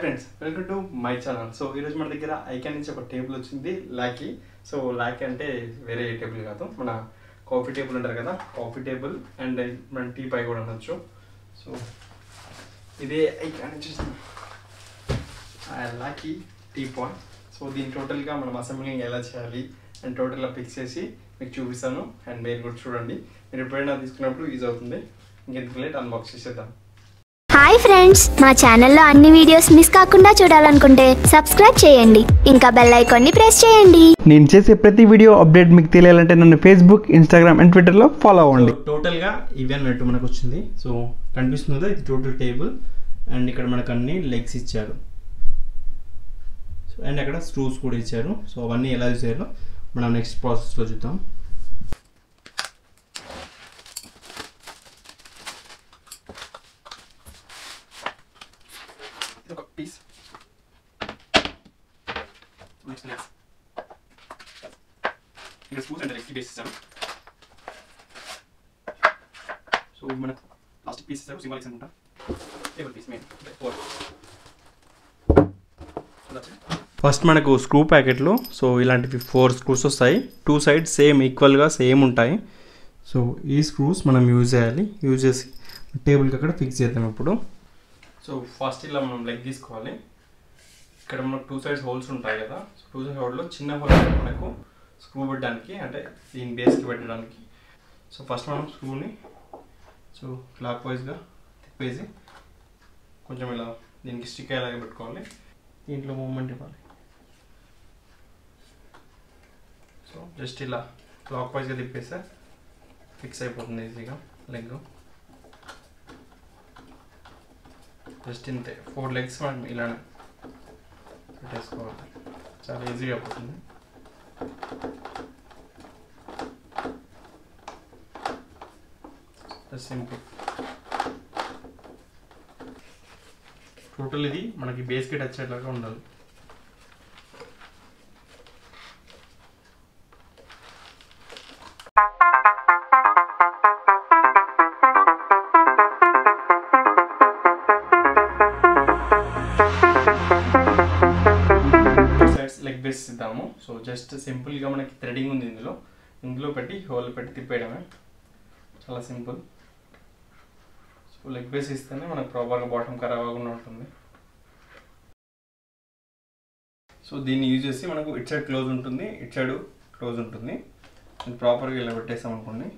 Friends welcome to my channel so ఈరోజు మన దగ్గర ఐకాన్ నుంచి ఒక టేబుల్ వచ్చింది లాకీ సో లాకీ అంటే వేరే టేబుల్ కాదు మన కాఫీ టేబుల్ అంటారు కదా కాఫీ టేబుల్ అండ్ మన టీ పై కూడా అనొచ్చు సో ఇదే ఐకాన్ నుంచి లాకీ టీ పాయింట్. సో దీని టోటల్గా మనం అసెంబ్లింగ్ ఎలా చేయాలి అండ్ టోటల్గా ఫిక్స్ చేసి మీకు చూపిస్తాను. అండ్ మీరు కూడా చూడండి. మీరు ఎప్పుడైనా తీసుకున్నప్పుడు యూజ్ అవుతుంది. ఇంకెందుకు లేట్ అన్బాక్స్ చేసేద్దాం. హాయ్ ఫ్రెండ్స్ మా ఛానల్లో అన్ని వీడియోస్ మిస్ కాకుండా చూడాలనుకుంటే సబ్స్క్రైబ్ చేయండి. ఇంకా బెల్ ఐకాన్ని ప్రెస్ చేయండి. నేను చేసే ప్రతి వీడియో అప్డేట్ మీకు తెలియాలంటే నన్ను ఫేస్బుక్ ఇన్స్టాగ్రామ్ అండ్ ట్విట్టర్లో ఫాలో అవ్వండి. టోటల్గా ఇవి అన్నట్టు మనకు వచ్చింది సో కనిపిస్తుంది ఇది టోటల్ టేబుల్ అండ్ ఇక్కడ మనకు అన్ని లెగ్స్ ఇచ్చారు. సో అండ్ అక్కడ స్క్రూస్ కూడా ఇచ్చారు. సో అవన్నీ ఎలా చేయాలో మనం నెక్స్ట్ ప్రాసెస్లో చూద్దాం ఒక పీస్ సో మన పీస్ సింబాలిక్స్ అనుకుంటా table piece main four first మనకు స్క్రూ ప్యాకెట్లు సో ఇలాంటివి ఫోర్ స్క్రూస్ వస్తాయి. టూ సైడ్స్ సేమ్ ఈక్వల్గా సేమ్ ఉంటాయి. సో ఈ స్క్రూస్ మనం యూజ్ చేయాలి. యూజ్ చేసి టేబుల్కి అక్కడ ఫిక్స్ చేద్దాం ఇప్పుడు. సో ఫస్ట్ ఇలా మనం లెగ్ తీసుకోవాలి. ఇక్కడ మనకు టూ సైడ్స్ హోల్స్ ఉంటాయి కదా. సో టూ సైడ్ హోల్లో చిన్న హోల్ మనకు స్క్రూ పెట్టడానికి అంటే దీని బేస్కి పెట్టడానికి. సో ఫస్ట్ మనం స్క్రూని సో క్లాక్ వైజ్గా తిప్పేసి కొంచెం ఇలా దీనికి స్టిక్ అయ్యేలాగా పెట్టుకోవాలి. దీంట్లో మూమెంట్ ఇవ్వాలి. సో జస్ట్ ఇలా క్లాక్ వైజ్గా తిప్పేస్తే ఫిక్స్ అయిపోతుంది ఈజీగా లెగ్ జస్ట్ ఇంతే. ఫోర్ లెగ్స్ మనం ఇలానే పెట్టేసుకోవాలి చాలా ఈజీగా అయిపోతుంది సింపుల్ టోటల్ ఇది మనకి బేస్కి టచ్ అయ్యేలాగా ఉండాలి. లెగ్ సో జస్ట్ సింపుల్గా మనకి థ్రెడింగ్ ఉంది ఇందులో. ఇందులో పెట్టి హోల్ పెట్టి తిప్పేయడమే. చాలా సింపుల్ సో లెగ్ బేస్ ఇస్తేనే మనకు ప్రాపర్గా బాటమ్ ఖరాబ్ అవ్వకుండా ఉంటుంది. సో దీన్ని యూజ్ చేసి మనకు ఇట్ సైడ్ క్లోజ్ ఉంటుంది ఇట్ సైడ్ క్లోజ్ ఉంటుంది. ఇది ప్రాపర్గా ఇలా పెట్టేసాం అనుకోండి.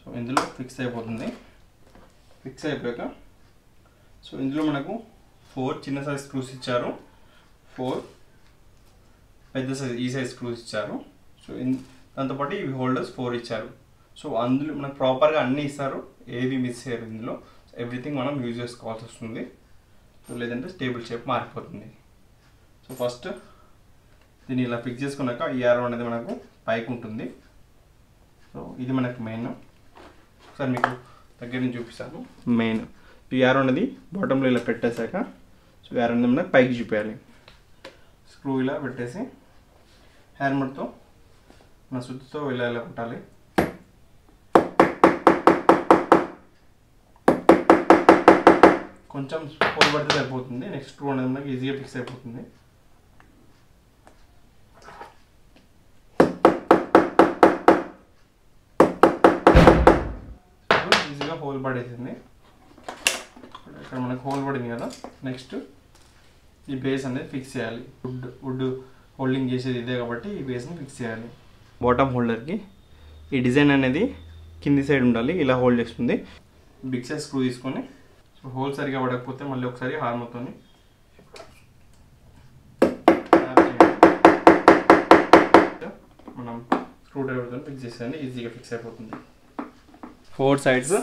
సో ఇందులో ఫిక్స్ అయిపోతుంది. ఫిక్స్ అయిపోయాక సో ఇందులో మనకు ఫోర్ చిన్న సైజ్ స్క్రూస్ ఇచ్చారు. ఫోర్ పెద్ద సైజ్ ఈ సైజ్ స్క్రూస్ ఇచ్చారు సో దాంతోపాటు ఇవి హోల్డర్స్ ఫోర్ ఇచ్చారు. సో అందులో మనకు ప్రాపర్గా అన్నీ ఇస్తారు. ఏవి మిస్ అయ్యారు ఇందులో. ఎవ్రీథింగ్ మనం యూజ్ చేసుకోవాల్సి వస్తుంది. సో లేదంటే టేబుల్ షేప్ మారిపోతుంది. సో ఫస్ట్ దీన్ని ఇలా ఫిక్స్ చేసుకున్నాక ఈ ఆరో అనేది మనకు పైకి ఉంటుంది. సో ఇది మనకు మెయిన్ ఒకసారి మీకు దగ్గర నుంచి చూపిస్తాను. మెయిన్ ఈ ఆరో అనేది బాటంలో ఇలా పెట్టేశాక సో ఈ ఆరో అనేది మనకు పైకి చూపించాలి స్క్రూ ఇలా పెట్టేసి హ్యార్మర్తో మన శుద్ధితో ఇలా ఇలా కొంచెం హోల్ పడితే సరిపోతుంది. నెక్స్ట్ టూ అనేది మనకి ఈజీగా ఫిక్స్ అయిపోతుంది. ఈజీగా హోల్ పడేసింది. ఇక్కడ మనకు హోల్ పడింది కదా. నెక్స్ట్ ఈ బేస్ అనేది ఫిక్స్ చేయాలి. వుడ్ వుడ్ హోల్డింగ్ చేసేది ఇదే కాబట్టి ఈ బేస్ని ఫిక్స్ చేయాలి. బాటమ్ హోల్డర్కి ఈ డిజైన్ అనేది కింది సైడ్ ఉండాలి ఇలా హోల్డ్ చేస్తుంది. బిగ్ సైజ్ స్క్రూ తీసుకొని హోల్ సరిగా పడకపోతే మళ్ళీ ఒకసారి హార్మోతో మనం స్క్రూ డ్రైవర్తో ఫిక్స్ చేసేది ఈజీగా ఫిక్స్ అయిపోతుంది. ఫోర్ సైడ్స్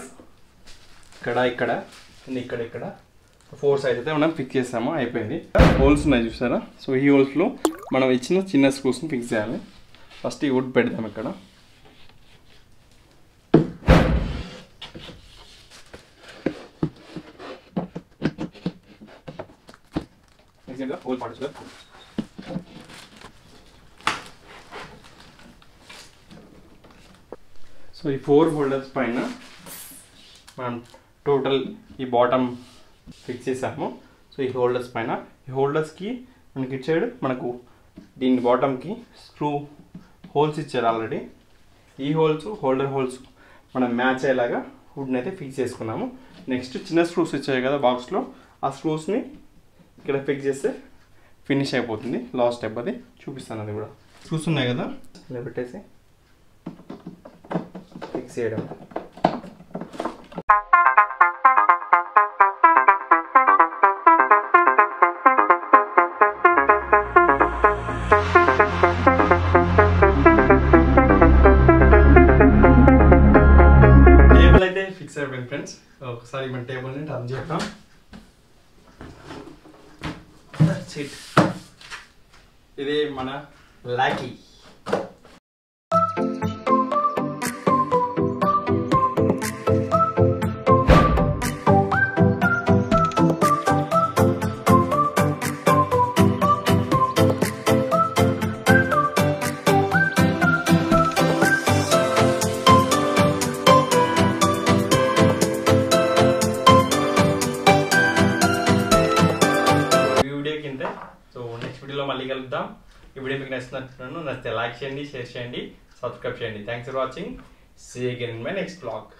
ఇక్కడ ఇక్కడ ఇక్కడ ఇక్కడ. ఫోర్ సైడ్స్ అయితే మనం ఫిక్స్ చేసాము అయిపోయింది. హోల్స్ ఉన్నాయి చూసారా? సో ఈ హోల్స్లో మనం ఇచ్చిన చిన్న స్క్రూస్ని ఫిక్స్ చేయాలి. ఫస్ట్ ఈ వుడ్ పెడదాం ఇక్కడ. హోల్ పార్ట్స్గా సో ఈ ఫోర్ హోల్డర్స్ పైన మనం టోటల్ ఈ బాటమ్ ఫిక్స్ చేసాము. సో సో ఈ హోల్డర్స్ పైన. ఈ హోల్డర్స్కి మనకి ఇటు సైడ్ మనకు దీని బాటమ్కి స్క్రూ హోల్స్ ఇచ్చారు ఆల్రెడీ ఈ హోల్స్ హోల్డర్ హోల్స్ మనం మ్యాచ్ అయ్యేలాగా వుడ్ని అయితే ఫిక్స్ చేసుకున్నాము. నెక్స్ట్ చిన్న స్క్రూస్ ఇచ్చాయి కదా బాక్స్లో ఆ స్క్రూస్ని ఇక్కడ ఫిక్స్ చేస్తే ఫినిష్ అయిపోతుంది. లాస్ట్ స్టెప్ అది. చూపిస్తాను అది కూడా. స్క్రూస్ ఉన్నాయి కదా. ఇలా పెట్టేసి ఫిక్స్ చేయడం. ఒకసారి మన టేబుల్ని టర్న్ చేద్దాం. ఇదే మన లాకీ మళ్ళీ కలుద్దాం. ఈ వీడియో మీకు నచ్చినట్టున్నాను నచ్చితే లైక్ చేయండి షేర్ చేయండి సబ్స్క్రైబ్ చేయండి. Thanks for watching see again my next blog